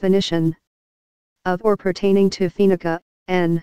Phoenician. Of or pertaining to Phoenica, n.